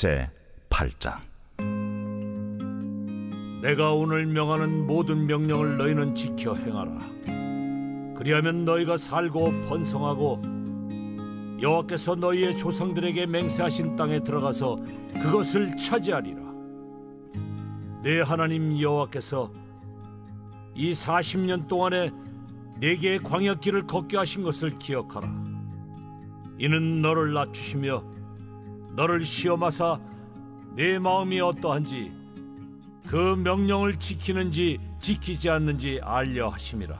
제 8장 내가 오늘 명하는 모든 명령을 너희는 지켜 행하라. 그리하면 너희가 살고 번성하고 여호와께서 너희의 조상들에게 맹세하신 땅에 들어가서 그것을 차지하리라. 내 하나님 여호와께서 이 40년 동안에 내게 광야 길을 걷게 하신 것을 기억하라. 이는 너를 낮추시며 너를 시험하사 내 마음이 어떠한지 그 명령을 지키는지 지키지 않는지 알려 하심이라.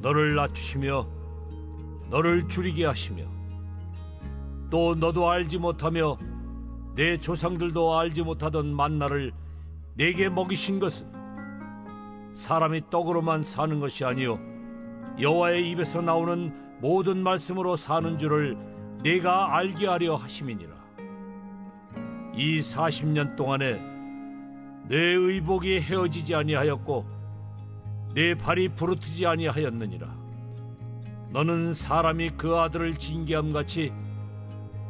너를 낮추시며 너를 줄이게 하시며 또 너도 알지 못하며 내 조상들도 알지 못하던 만나를 내게 먹이신 것은 사람이 떡으로만 사는 것이 아니요 여호와의 입에서 나오는 모든 말씀으로 사는 줄을 내가 알게 하려 하심이니라. 이 40년 동안에 내 의복이 헤어지지 아니하였고 내 발이 부르트지 아니하였느니라. 너는 사람이 그 아들을 징계함 같이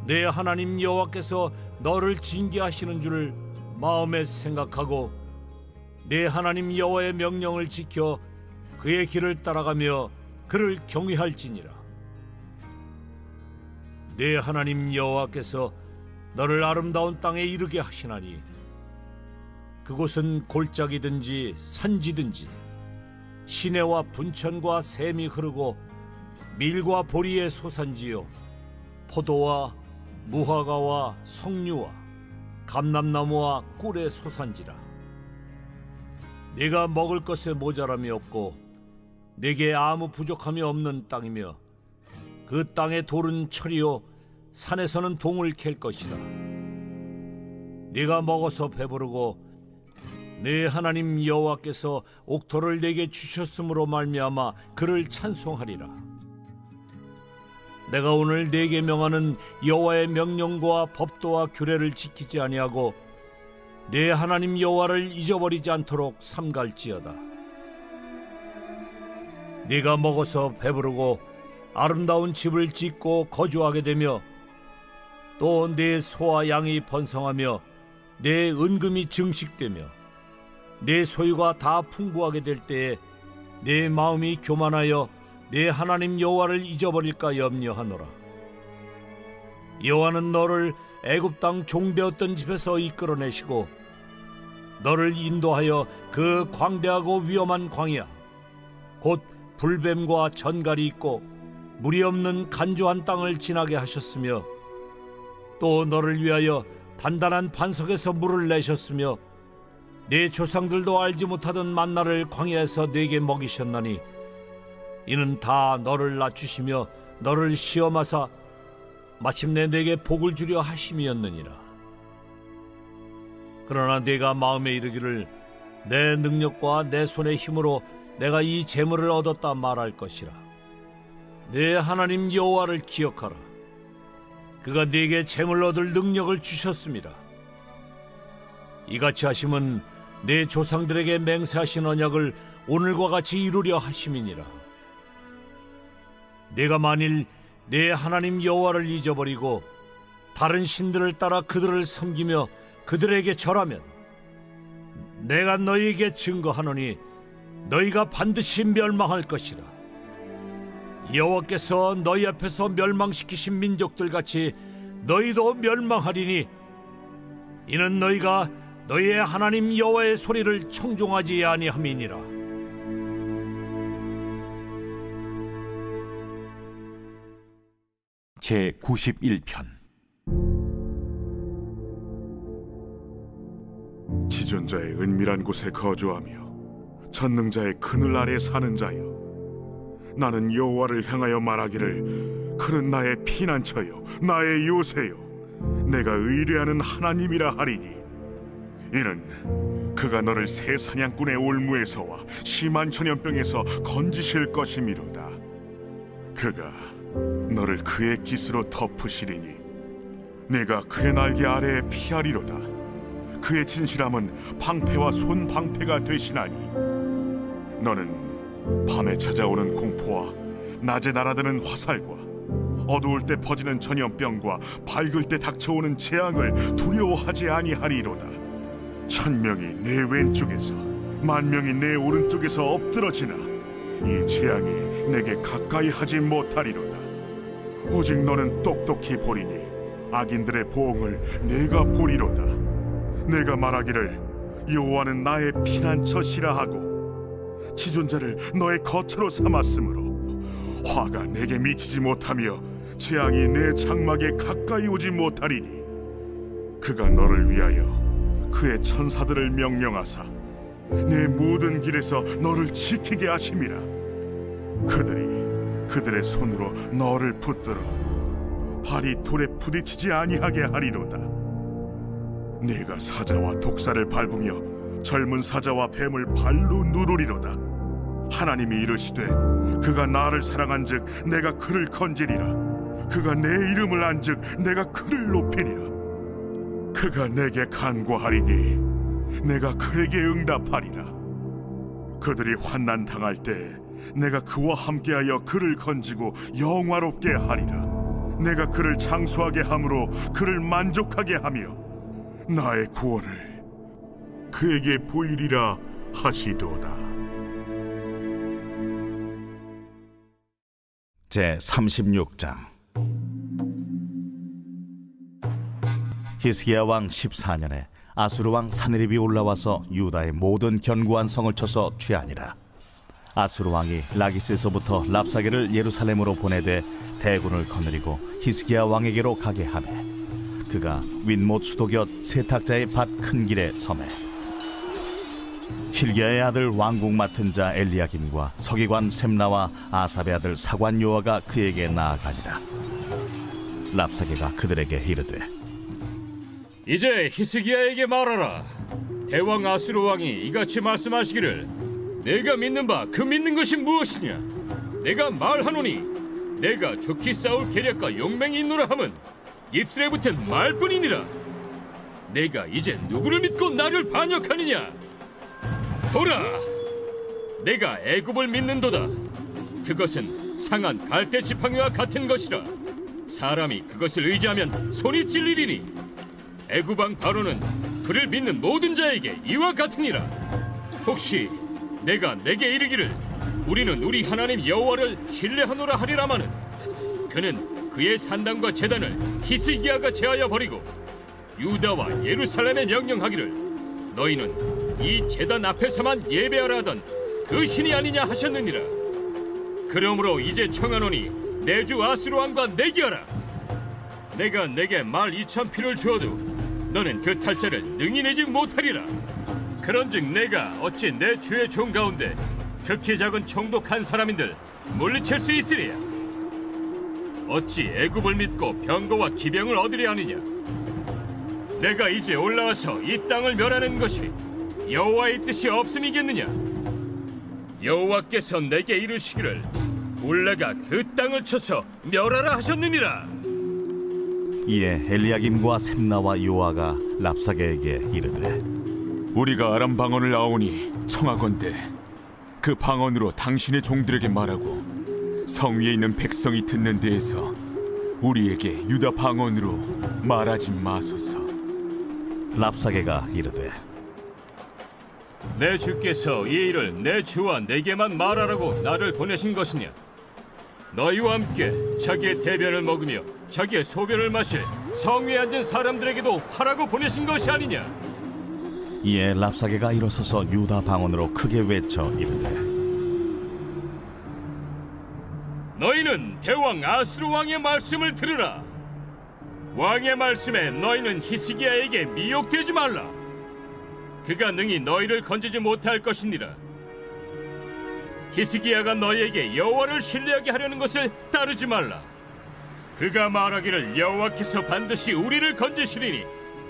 내 하나님 여호와께서 너를 징계하시는 줄을 마음에 생각하고 내 하나님 여호와의 명령을 지켜 그의 길을 따라가며 그를 경외할지니라. 내 하나님 여호와께서 너를 아름다운 땅에 이르게 하시나니 그곳은 골짜기든지 산지든지 시내와 분천과 샘이 흐르고 밀과 보리의 소산지요 포도와 무화과와 석류와 감람나무와 꿀의 소산지라. 네가 먹을 것에 모자람이 없고 내게 아무 부족함이 없는 땅이며 그 땅의 돌은 철이요 산에서는 동을 캘 것이다 네가 먹어서 배부르고 내 하나님 여호와께서 옥토를 내게 주셨으므로 말미암아 그를 찬송하리라. 내가 오늘 내게 명하는 여호와의 명령과 법도와 규례를 지키지 아니하고 내 하나님 여호와를 잊어버리지 않도록 삼갈지어다. 네가 먹어서 배부르고 아름다운 집을 짓고 거주하게 되며 또 내 소와 양이 번성하며 내 은금이 증식되며 내 소유가 다 풍부하게 될 때에 내 마음이 교만하여 내 하나님 여호와를 잊어버릴까 염려하노라. 여호와는 너를 애굽 땅 종되었던 집에서 이끌어내시고 너를 인도하여 그 광대하고 위험한 광야 곧 불뱀과 전갈이 있고 물이 없는 간조한 땅을 지나게 하셨으며 또 너를 위하여 단단한 반석에서 물을 내셨으며 네 조상들도 알지 못하던 만나를 광야에서 네게 먹이셨나니 이는 다 너를 낮추시며 너를 시험하사 마침내 네게 복을 주려 하심이었느니라. 그러나 네가 마음에 이르기를 내 능력과 내 손의 힘으로 내가 이 재물을 얻었다 말할 것이라 내 하나님 여호와를 기억하라 그가 네게 재물 얻을 능력을 주셨습니다 이같이 하심은 내 조상들에게 맹세하신 언약을 오늘과 같이 이루려 하심이니라. 내가 만일 내 하나님 여호와를 잊어버리고 다른 신들을 따라 그들을 섬기며 그들에게 절하면 내가 너희에게 증거하노니 너희가 반드시 멸망할 것이라. 여호와께서 너희 앞에서 멸망시키신 민족들 같이 너희도 멸망하리니 이는 너희가 너희의 하나님 여호와의 소리를 청종하지 아니함이니라. 제 91편 지존자의 은밀한 곳에 거주하며 전능자의 그늘 아래 사는 자여 나는 여호와를 향하여 말하기를 그는 나의 피난처요 나의 요새요 내가 의뢰하는 하나님이라 하리니 이는 그가 너를 새 사냥꾼의 올무에서와 심한 전염병에서 건지실 것이미로다. 그가 너를 그의 깃으로 덮으시리니 내가 그의 날개 아래에 피하리로다. 그의 진실함은 방패와 손 방패가 되시나니 너는 밤에 찾아오는 공포와 낮에 날아드는 화살과 어두울 때 퍼지는 전염병과 밝을 때 닥쳐오는 재앙을 두려워하지 아니하리로다. 천 명이 내 왼쪽에서 만 명이 내 오른쪽에서 엎드러지나 이 재앙이 내게 가까이 하지 못하리로다. 오직 너는 똑똑히 보리니 악인들의 보응을 내가 보리로다. 내가 말하기를 여호와는 나의 피난처시라 하고 지존자를 너의 거처로 삼았으므로 화가 내게 미치지 못하며 재앙이 내 장막에 가까이 오지 못하리니 그가 너를 위하여 그의 천사들을 명령하사 내 모든 길에서 너를 지키게 하심이라. 그들이 그들의 손으로 너를 붙들어 발이 돌에 부딪히지 아니하게 하리로다. 네가 사자와 독사를 밟으며 젊은 사자와 뱀을 발로 누르리로다. 하나님이 이르시되 그가 나를 사랑한즉 내가 그를 건지리라. 그가 내 이름을 안즉 내가 그를 높이리라. 그가 내게 간구하리니 내가 그에게 응답하리라. 그들이 환난 당할 때 내가 그와 함께하여 그를 건지고 영화롭게 하리라. 내가 그를 장수하게 함으로 그를 만족하게 하며 나의 구원을 그에게 보이리라 하시도다. 제 36장. 히스기야 왕 14년에 아수르 왕 사느립이 올라와서 유다의 모든 견고한 성을 쳐서 취하니라. 아수르 왕이 라기스에서부터 랍사게를 예루살렘으로 보내되 대군을 거느리고 히스기야 왕에게로 가게 하매 그가 윈못 수도곁 세탁자의 밭 큰 길에 섬에 힐기야의 아들 왕국 맡은 자 엘리야김과 서기관 셈나와 아삽의 아들 사관 요아가 그에게 나아가니라 랍사게가 그들에게 이르되 이제 히스기야에게 말하라. 대왕 아수르 왕이 이같이 말씀하시기를 내가 믿는 바 그 믿는 것이 무엇이냐? 내가 말하노니 내가 좋게 싸울 계략과 용맹이 있노라 함은 입술에 붙은 말뿐이니라. 내가 이제 누구를 믿고 나를 반역하느냐? 보라, 내가 애굽을 믿는도다. 그것은 상한 갈대 지팡이와 같은 것이라. 사람이 그것을 의지하면 손이 찔리리니 애구방 바로는 그를 믿는 모든 자에게 이와 같으니라. 혹시 내가 내게 이르기를 우리는 우리 하나님 여호와를 신뢰하노라 하리라마는 그는 그의 산당과 제단을 히스기야가 제하여 버리고 유다와 예루살렘에 명령하기를 너희는 이 제단 앞에서만 예배하라 하던 그 신이 아니냐 하셨느니라. 그러므로 이제 청하노니 내주 아스루 왕과 내기하라. 내가 내게 말 이천 피를 주어도 너는 그 탈자를 능히 내지 못하리라. 그런즉 내가 어찌 내 주의 종 가운데 극히 작은 총독한 사람인들 물리칠 수 있으리야. 어찌 애굽을 믿고 병거와 기병을 얻으려 하느냐? 내가 이제 올라와서 이 땅을 멸하는 것이 여호와의 뜻이 없음이겠느냐? 여호와께서 내게 이르시기를 울레가 그 땅을 쳐서 멸하라 하셨느니라. 이에 엘리야김과 셈나와 요아가 랍사게에게 이르되 우리가 아람 방언을 아오니 청하건대 그 방언으로 당신의 종들에게 말하고 성 위에 있는 백성이 듣는 데에서 우리에게 유다 방언으로 말하지 마소서. 랍사게가 이르되 내 주께서 이 일을 내 주와 내게만 말하라고 나를 보내신 것이냐? 너희와 함께 자기의 대변을 먹으며 자기의 소변을 마실 성위에 앉은 사람들에게도 하라고 보내신 것이 아니냐? 이에 랍사게가 일어서서 유다 방언으로 크게 외쳐 이르되 너희는 대왕 아스루 왕의 말씀을 들으라. 왕의 말씀에 너희는 히스기야에게 미혹되지 말라. 그가 능히 너희를 건지지 못할 것이니라. 히스기야가 너희에게 여호와를 신뢰하게 하려는 것을 따르지 말라. 그가 말하기를 여호와께서 반드시 우리를 건지시리니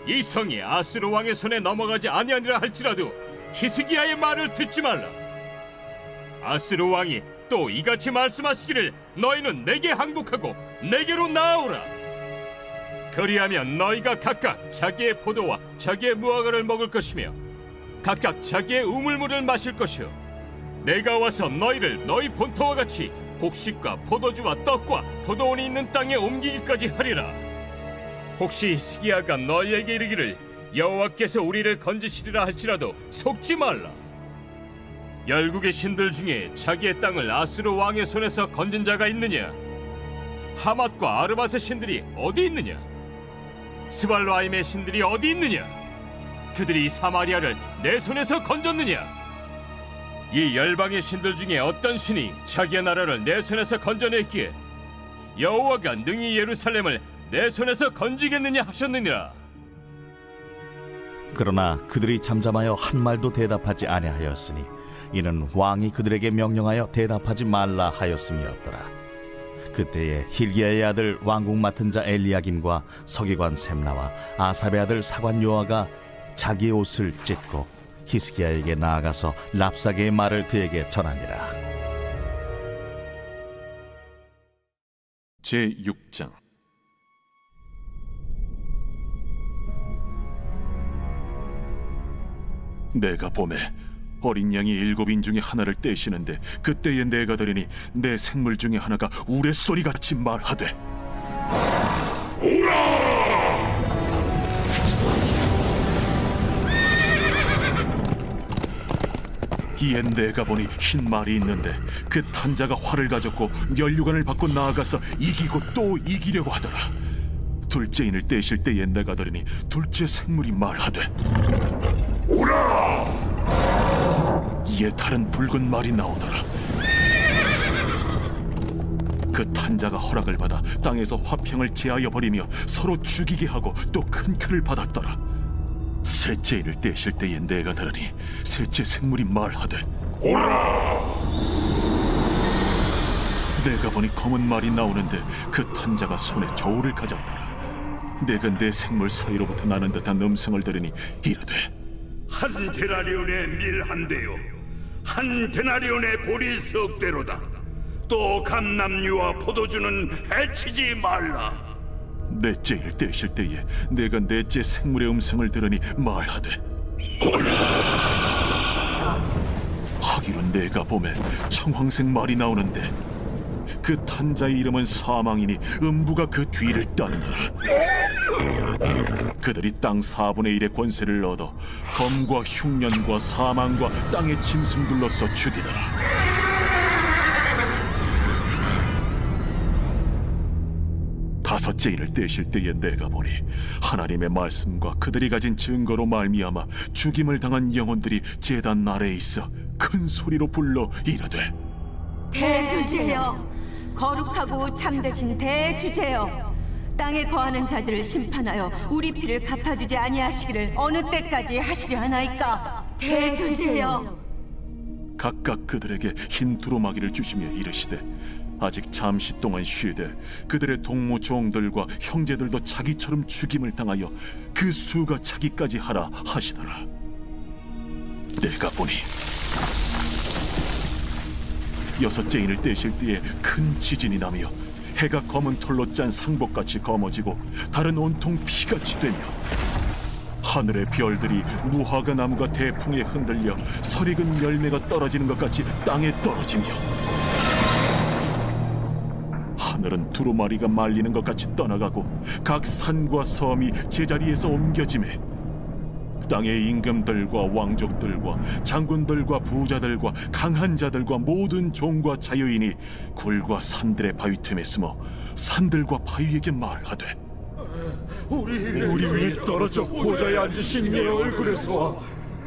이 성이 아스루 왕의 손에 넘어가지 아니하니라 할지라도 히스기야의 말을 듣지 말라. 아스루 왕이 또 이같이 말씀하시기를 너희는 내게 항복하고 내게로 나아오라. 그리하면 너희가 각각 자기의 포도와 자기의 무화과를 먹을 것이며 각각 자기의 우물물을 마실 것이요 내가 와서 너희를 너희 본토와 같이 곡식과 포도주와 떡과 포도원이 있는 땅에 옮기기까지 하리라. 혹시 히스기야가 너희에게 이르기를 여호와께서 우리를 건지시리라 할지라도 속지 말라. 열국의 신들 중에 자기의 땅을 아수르 왕의 손에서 건진 자가 있느냐? 하맛과 아르밧의 신들이 어디 있느냐? 스발로아임의 신들이 어디 있느냐? 그들이 사마리아를 내 손에서 건졌느냐? 이 열방의 신들 중에 어떤 신이 자기의 나라를 내 손에서 건져냈기에 여호와가 능히 예루살렘을 내 손에서 건지겠느냐 하셨느니라. 그러나 그들이 잠잠하여 한 말도 대답하지 아니하였으니 이는 왕이 그들에게 명령하여 대답하지 말라 하였음이었더라. 그때에 힐기야의 아들 왕궁 맡은 자 엘리야김과 서기관 셈나와 아삽의 아들 사관 요아가 자기 옷을 찢고 히스기야에게 나아가서 랍사게의 말을 그에게 전하니라. 제 6장 내가 봄에 어린 양이 일곱인 중에 하나를 떼시는데 그때에 내가 들으니 내 생물 중에 하나가 우레소리 같이 말하되 이에 내가 보니 흰 말이 있는데 그 탄자가 활을 가졌고 면류관을 받고 나아가서 이기고 또 이기려고 하더라 둘째 인을 떼실 때에 내가 들으니 둘째 생물이 말하되 이에 다른 붉은 말이 나오더라. 그 탄자가 허락을 받아 땅에서 화평을 제하여 버리며 서로 죽이게 하고 또 큰 칼을 받았더라. 셋째 인을 떼실 때에 내가 들으니 셋째 생물이 말하되 내가 보니 검은 말이 나오는데 그 탄자가 손에 저울을 가졌더라. 내가 내 생물 사이로부터 나는 듯한 음성을 들으니 이르되 한 데나리온의 밀한 대요. 한 데나리온의 보리 석 대로다. 또 감남류와 포도주는 해치지 말라 넷째 일 떼실 때에 내가 넷째 생물의 음성을 들으니 말하되 하기로 내가 봄에 청황색 말이 나오는데 그 탄자의 이름은 사망이니 음부가 그 뒤를 따르더라. 그들이 땅 4분의 1의 권세를 얻어 검과 흉년과 사망과 땅의 짐승들로서 죽이더라 다섯째 인을 떼실 때에 내가 보니 하나님의 말씀과 그들이 가진 증거로 말미암아 죽임을 당한 영혼들이 제단 아래에 있어 큰 소리로 불러 이르되 대주제여 거룩하고 참되신 대주제여. 땅에 거하는 자들을 심판하여 우리 피를 갚아주지 아니하시기를 어느 때까지 하시려 하나이까? 대주제여. 각각 그들에게 흰 두루마기를 주시며 이르시되 아직 잠시 동안 쉬되 그들의 동무 종들과 형제들도 자기처럼 죽임을 당하여 그 수가 자기까지 하라 하시더라. 내가 보니 여섯째 인을 떼실 때에 큰 지진이 나며 해가 검은 털로 짠 상복같이 검어지고 달은 온통 피같이 되며 하늘의 별들이 무화과 나무가 대풍에 흔들려 설익은 열매가 떨어지는 것 같이 땅에 떨어지며 하늘은 두루마리가 말리는 것 같이 떠나가고 각 산과 섬이 제자리에서 옮겨지매 땅의 임금들과 왕족들과 장군들과 부자들과 강한 자들과 모든 종과 자유인이 굴과 산들의 바위 틈에 숨어 산들과 바위에게 말하되 우리 위에 떨어져 보좌에 앉으신 이의 얼굴에서와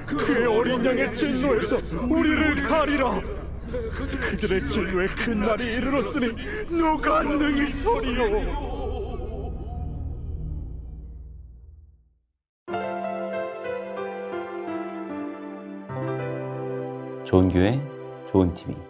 그의 어린 양의 진노에서 우리를 가리라 그들의 진노의 큰 날이 이르렀으니 누가 능히 서리요? 좋은 교회, 좋은 TV